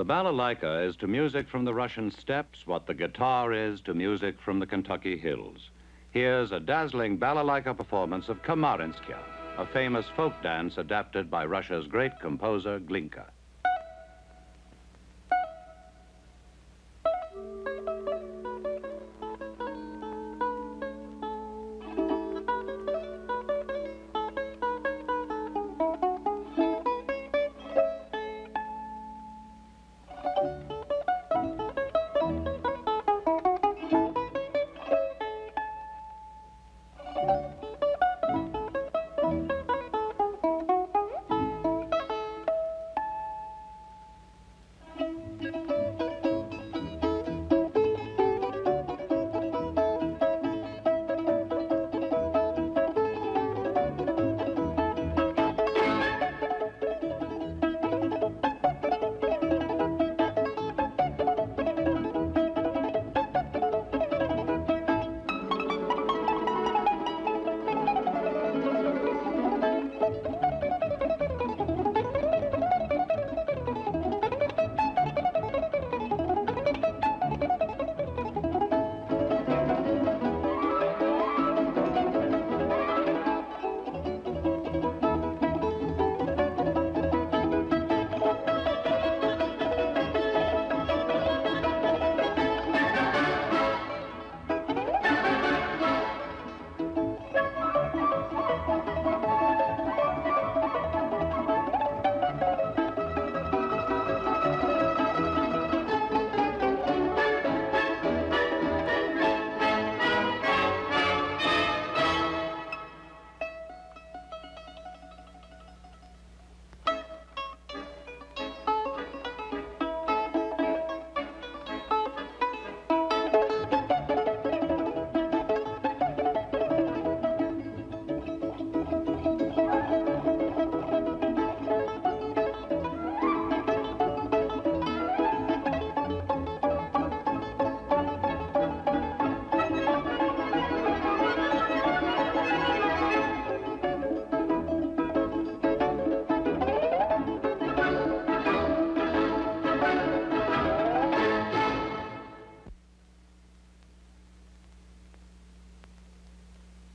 The balalaika is to music from the Russian steppes what the guitar is to music from the Kentucky hills. Here's a dazzling balalaika performance of Kamarinskaya, a famous folk dance adapted by Russia's great composer Glinka.